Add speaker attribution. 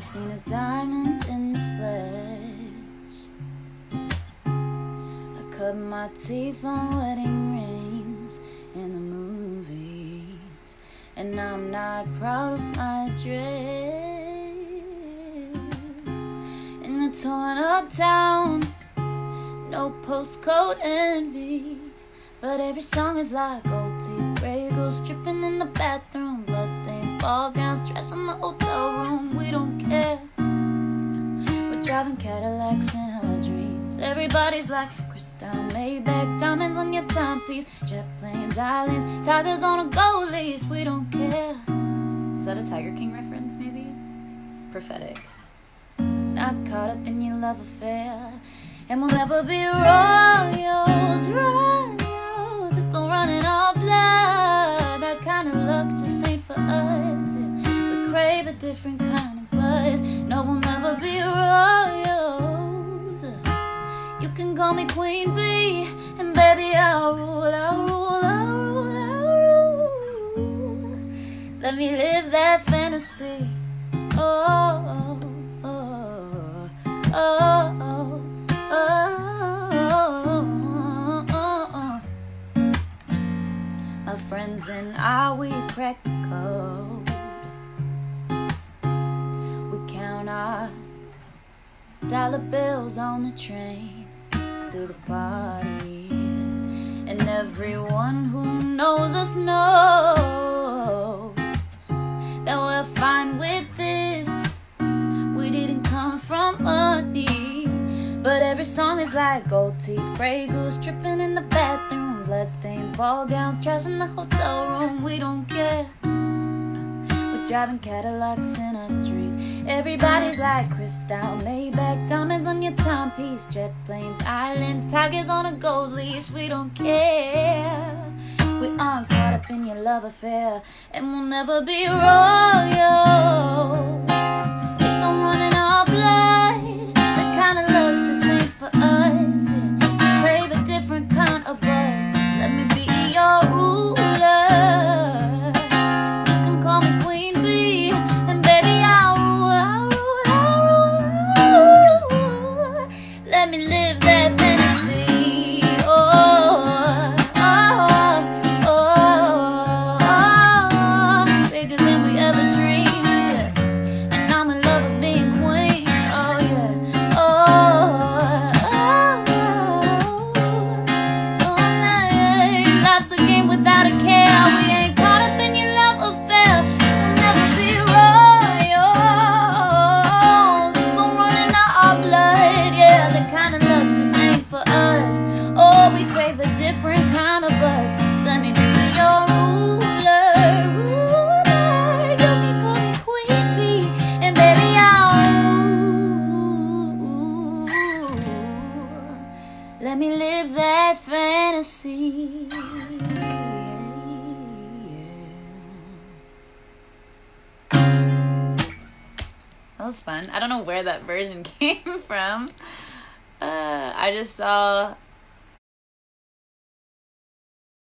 Speaker 1: seen a diamond in the flesh. I cut my teeth on wedding rings in the movies, and I'm not proud of my dress. In a torn up town, no postcode envy. But every song is like gold teeth, Grey Goose dripping in the bathroom, bloodstains, ball gowns, stress in the hotel room. We don't Everybody's like Cristal Maybach, diamonds on your timepiece, jet planes, islands, tigers on a gold leash. We don't care. Is that a Tiger King reference, maybe? Prophetic. Not caught up in your love affair, and we'll never be royals, royals. It's all running our blood. That kind of luck just ain't for us. We crave a different kind of buzz. No, we'll never be royals. Call me Queen Bee, and baby, I'll rule, I'll rule, I'll rule, I'll rule. Let me live that fantasy. Oh, oh, oh, oh, oh, oh, oh. My friends and I, we've cracked the code. We count our dollar bills on the train to the party. And everyone who knows us knows that we're fine with this. We didn't come from money. But every song is like gold teeth, Grey Goose dripping in the bathroom, bloodstains, ball gowns, trash in the hotel room. We don't care. Driving Cadillacs in our dreams. Everybody's like Cristal, Maybach, diamonds on your timepiece, jet planes, islands, tigers on a gold leash. We don't care. We aren't caught up in your love affair, and we'll never be royals. Let me live that fantasy. That was fun. I don't know where that version came from. Uh, I just saw